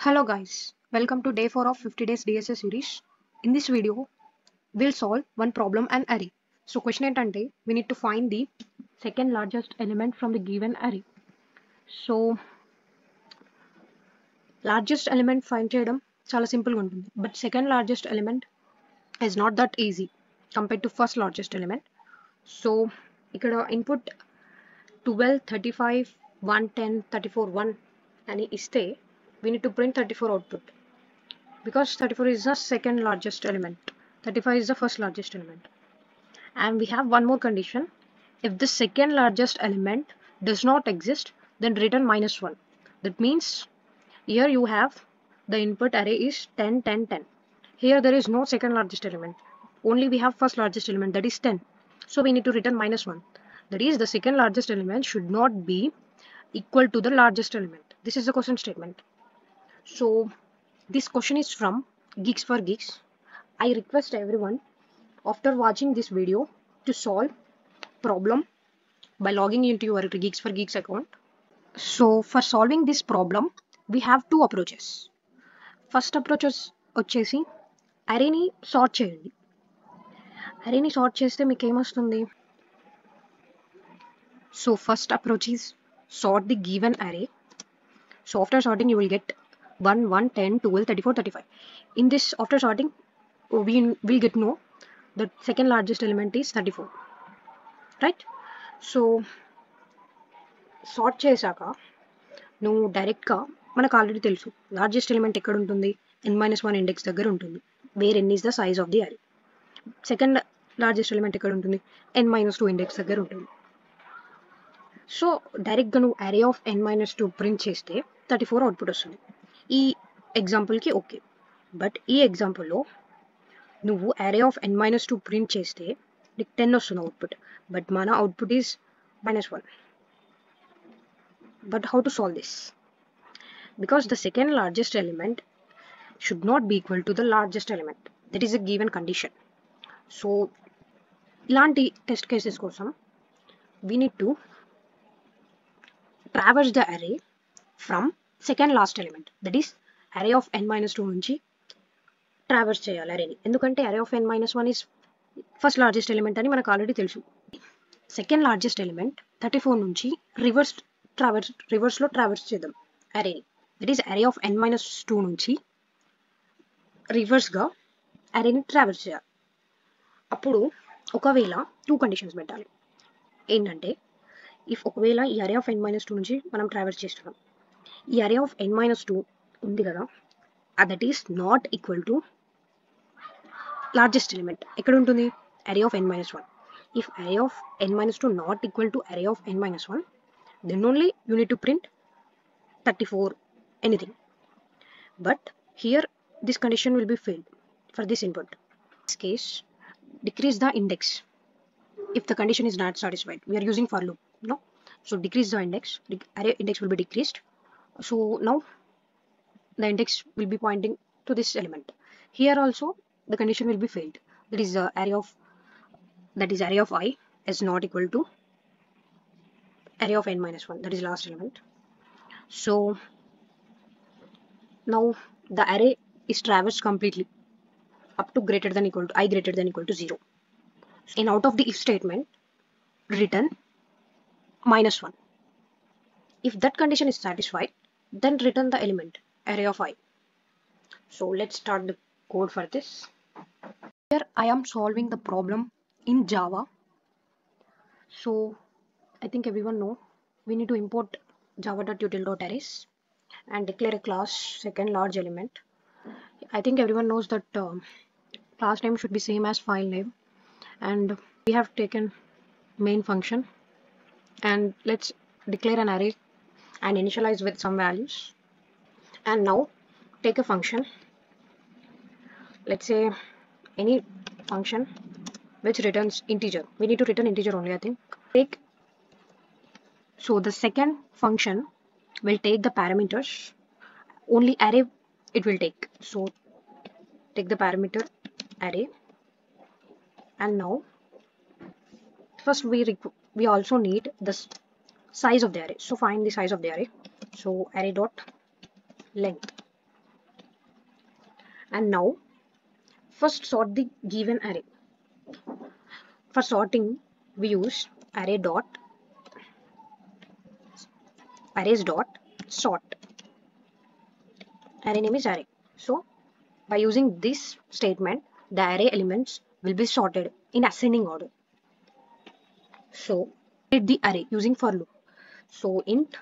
Hello guys, welcome to day 4 of 50 days DSA series. In this video, we'll solve one problem an array. So question ఏంటంటే we need to find the second largest element from the given array. So largest element find చేయడం చాలా సింపుల్గా ఉంటుంది but second largest element is not that easy compare to first largest element so ఇక్కడ input twelve thirty five one ten thirty four one అని ఇస్తే we need to print 34 output. Because 34 is the second largest element. 35 is the first largest element. And we have one more condition. If the second largest element does not exist then return minus 1 that means here you have the input array is 10 10 10 here there is no second largest element. Only we have first largest element that is 10 so we need to return minus 1 that is the second largest element should not be equal to the largest element. This is the question statement so this question is from Geeks for Geeks. I request everyone after watching this video to solve problem by logging into your Geeks for Geeks account. So for solving this problem, we have two approaches. First approach వచ్చేసి అరేని sort చేయండి అరేని sort చేస్తే మీకు ఏమొస్తుంది so first approach is sort the given array so after sorting you will get 1, 1, 10, 12, 34, 35. In this, after sorting, we will get know the second largest element is 34. Right so sort చేశాక నువ్వు డైరెక్ట్గా మనకు already తెలుసు largest element ఎక్కడ ఉంటుంది? ఎన్ minus one index దగ్గర ఉంటుంది. Where N is the size of the array second largest element ఎక్కడ ఉంటుంది? ఎన్ మైనస్ టూ ఇండెక్స్ దగ్గర ఉంటుంది. సో డైరెక్ట్గా నువ్వు array of n minus two print చేస్తే థర్టీ ఫోర్ అవుట్పుట్ వస్తుంది. ఈ ఎగ్జాంపుల్కి ఓకే బట్ ఈ ఎగ్జాంపుల్లో నువ్వు array of N minus two print చేస్తే నీకు టెన్ వస్తుంది అవుట్పుట్ బట్ మన output is minus one but how to solve this because the second largest element should not be equal to the largest element that is a given condition so ఇలాంటి test cases కోసం we need to travels the అరే from second last element that is array of n minus two నుంచి travels చేయాలి అరేని ఎందుకంటే array of n minus one is first largest element అని మనకు already తెలుసు. Second largest element thirty four నుంచి reverse travels రివర్స్లో ట్రావెల్స్ చేద్దాం అరేని that is array of n minus two నుంచి రివర్స్గా అరేని ట్రావెల్స్ చేయాలి. అప్పుడు ఒకవేళ టూ కండిషన్స్ పెట్టాలి. ఏంటంటే ఇఫ్ ఒకవేళ ఈ అరే ఆఫ్ ఎన్ మైనస్ టూ నుంచి మనం ట్రావెల్స్ చేస్తున్నాం ఈ అరే ఆఫ్ ఎన్ మైనస్ టూ ఉంది కదా that is not equal to largest element ఎక్కడ ఉంటుంది array of N minus one if అరే of N minus two not equal to అరే of N minus one then only you need to print thirty four anything but here this condition will be failed for this input this case decrease the index if the condition is not satisfied we are using for loop no so decrease the index array index will be decreased so now the index will be pointing to this element. Here also the condition will be failed that is the array of that is array of i is not equal to array of n minus 1 that is last element. So now the array is traversed completely up to greater than equal to i greater than equal to 0 and out of the if statement return minus 1 if that condition is satisfied then return the element array of i. So let's start the code for this. Here i am solving the problem in java. So i think everyone know we need to import java.util.arrays and declare a class second large element. I think everyone knows that uh, class name should be same as file name. And we have taken main function. And let's declare an array and initialize with some values. And now take a function. Let's say any function which returns integer. We need to return integer only i think. Take so the second function will take the parameters. Only array it will take. So take the parameter array. And now first we we also need the size of the array. So find the size of the array. So array dot length. And now first sort the given array. For sorting we use array dot arrays dot sort. Array name is array. So by using this statement the array elements will be sorted in ascending order. So create the array using for loop so int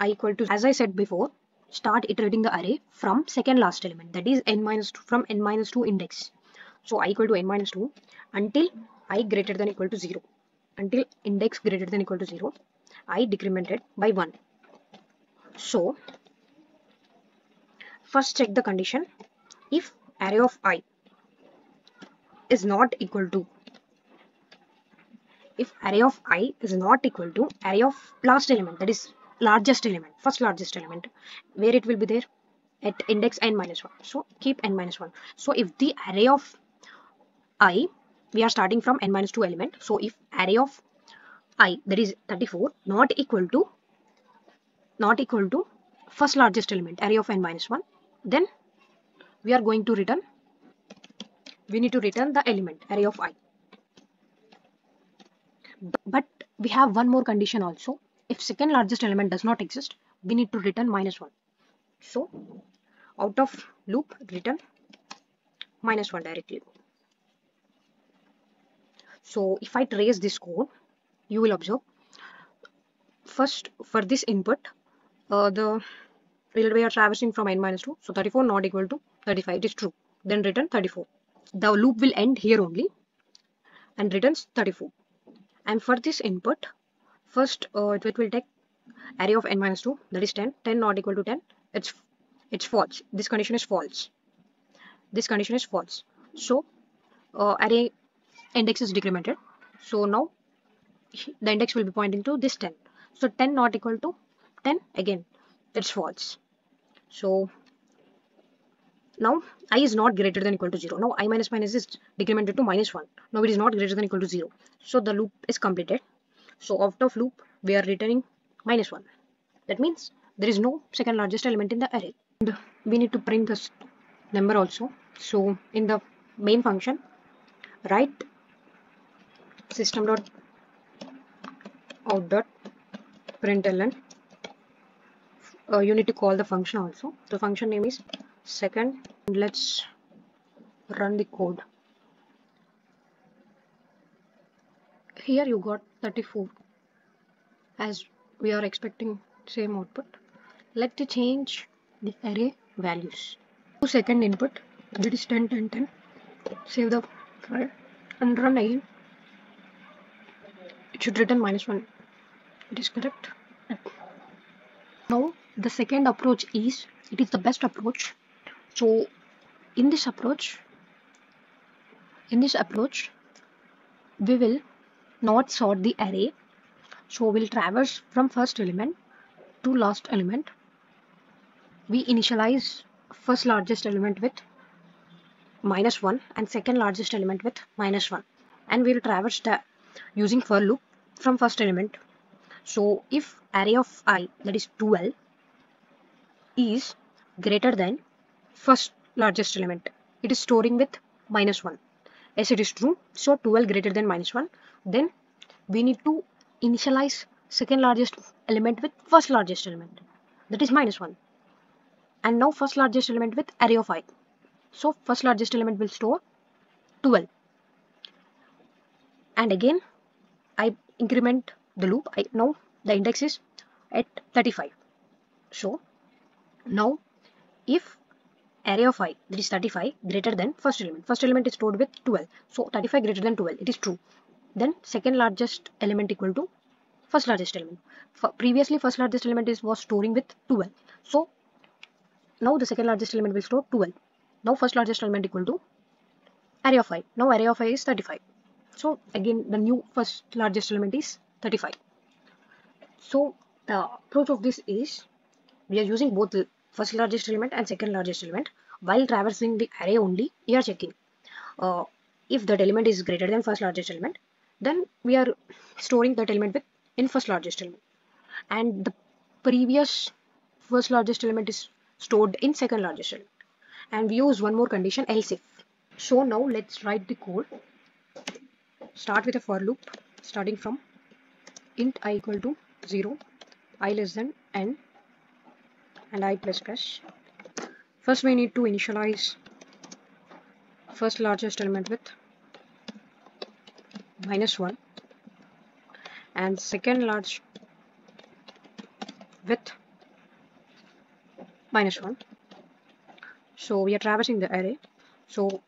i equal to as i said before start iterating the array from second last element that is n minus 2 from n minus 2 index. So i equal to n minus 2 until i greater than equal to 0 until index greater than equal to 0 i decremented by 1 so first check the condition. If array of i is not equal to if array of i is not equal to array of last element that is largest element first largest element where it will be there? At index n minus 1 so keep n minus 1 so if the array of i we are starting from n minus 2 element. So if array of i that is 34 not equal to not equal to first largest element array of n minus 1 then we are going to return we need to return the element array of i but we have one more condition also. If second largest element does not exist we need to return minus 1 so out of loop return minus 1 directly. So if i trace this code you will observe. First for this input uh, the we are traversing from n minus 2 so 34 not equal to 35 it is true. Then return 34 the loop will end here only and returns 34 and for this input first uh, it, will take array of n minus 2 that is 10 10 not equal to 10 it's it's false. This condition is false. This condition is false. So uh, array index is decremented. So now the index will be pointing to this 10 so 10 not equal to 10 again. It's false. So now i is not greater than equal to 0 now i minus minus is decremented to minus 1 now it is not greater than equal to 0 so the loop is completed. So out of loop we are returning minus 1 that means there is no second largest element in the array. And we need to print this number also. So in the main function write system dot out dot println uh, you need to call the function also. The function name is second let's run the code. Here you got 34 as we are expecting same output. Let's change the array values. Second input that is 10 10 10 save the file and run again. It should return minus 1 it is correct. Now the second approach is it is the best approach so in this approach in this approach we will not sort the array. So we'll traverse from first element to last element. We initialize first largest element with minus 1 and second largest element with minus 1 and we'll traverse the using for loop from first element. So if array of i that is 2l is greater than first largest element. It is storing with minus 1 yes it is true. So 12 greater than minus 1 then we need to initialize second largest element with first largest element. That is minus 1 and now first largest element with array of i. So first largest element will store 12 and again I increment the loop. I now the index is at 35 so now if array of i that is 35 greater than first element. First element is stored with 12 so 35 greater than 12 it is true. Then second largest element equal to first largest element. For previously first largest element is was storing with 12 so now the second largest element will store 12 now first largest element equal to array of i. Now array of i is 35 so again the new first largest element is 35 so the approach of this is we are using both first largest element and second largest element. While traversing the array only we are checking. Uh, if that element is greater than first largest element then we are storing that element with in first largest element. And the previous first largest element is stored in second largest element. And we use one more condition else if. So now let's write the code. Start with a for loop starting from int i equal to 0 i less than n and i plus plus first we need to initialize first largest element with minus 1 and second large with minus 1 so we are traversing the array. So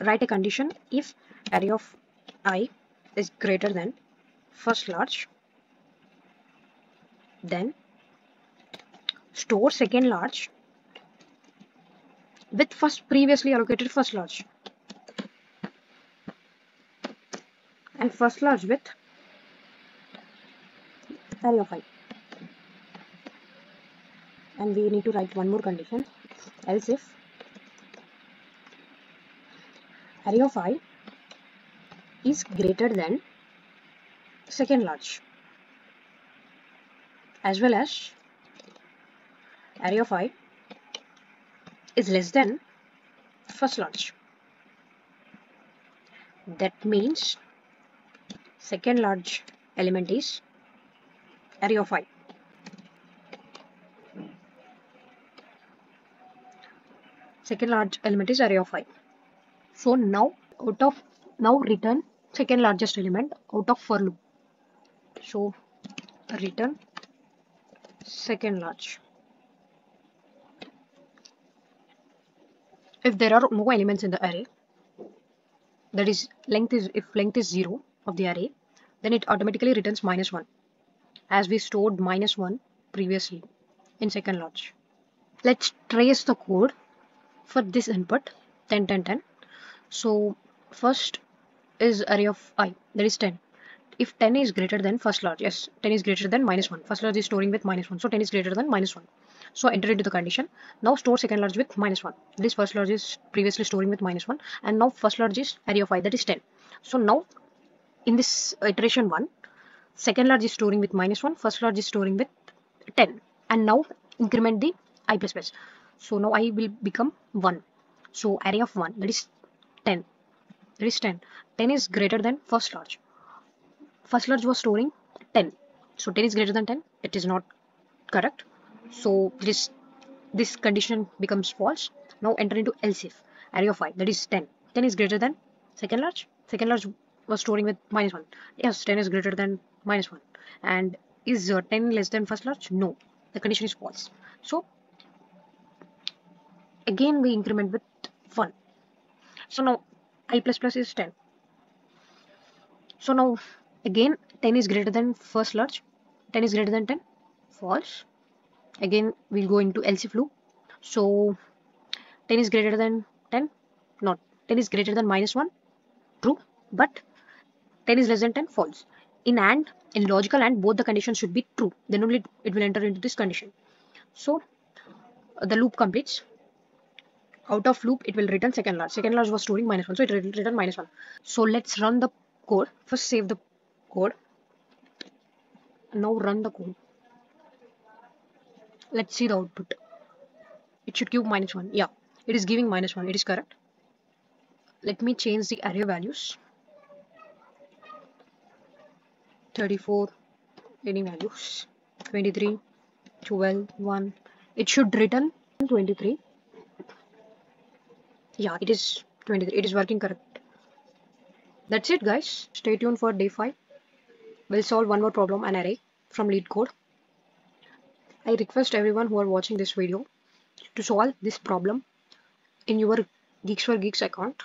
write a condition. If array of i is greater than first large then store second large with first previously allocated first large. And first large with array of i. And we need to write one more condition. Else if array of i is greater than second large as well as array of i is less than first large that means second large element is array of i second large element is array of i so now out of now return second largest element out of for loop so return second large if there are no elements in the array that is length is if length is 0 of the array then it automatically returns minus 1 as we stored minus 1 previously in second large let's trace the code for this input 10 10 10 so first is array of i that is 10 if 10 is greater than first large yes 10 is greater than minus 1 first large is storing with minus 1 so 10 is greater than minus 1 so enter into the condition. Now store second large with minus 1 this first large is previously storing with minus 1 and now first large is array of i that is 10 so now in this iteration 1 second large is storing with minus 1 first large is storing with 10 and now increment the i plus plus so now i will become 1 so array of 1 that is 10 that is 10 10 is greater than first large. First large was storing 10 so 10 is greater than 10 it is not correct so this this condition becomes false. Now enter into else if array of i that is 10 10 is greater than second large. Second large was storing with minus 1 yes 10 is greater than minus 1 and is uh, 10 less than first large? No. The condition is false. So again we increment with 1 so now i plus plus is 10 so now again 10 is greater than first large. 10 is greater than 10 false again we'll go into else if loop so 10 is greater than 10 not. 10 is greater than minus 1 true. But 10 is less than 10 false. In and in logical and both the conditions should be true. Then only it will enter into this condition. So uh, the loop completes. Out of loop it will return second large second large was storing minus 1 so it will return minus 1 so let's run the code. First save the code. Now run the code let's see the output. It should give minus 1 yeah it is giving minus 1 it is correct. Let me change the array values. 34 any values? 23 12 1 it should return 23 yeah it is 23 it is working correct. That's it guys. Stay tuned for day 5 we'll solve one more problem an array from LeetCode i request everyone who are watching this video to solve this problem in your geeks for geeks account